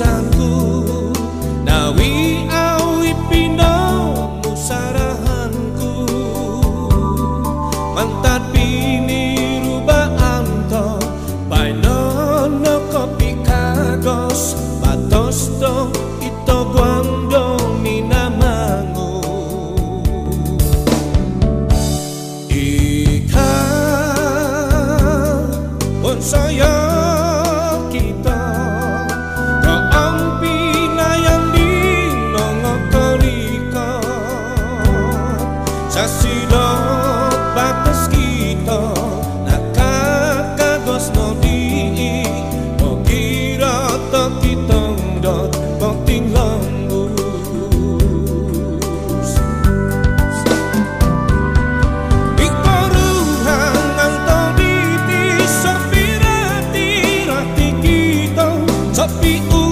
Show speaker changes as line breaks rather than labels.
urusanku Nawi awi pinaw mo sarahanku Mantat pinirubaan to Painono ko pikagos batos to ito guando minamango Ikaw, bonsayang sasino batas kita nakakagos no di mogira to kita dot poting lambus ikoru hangang to di sofira tira tiki to sofi u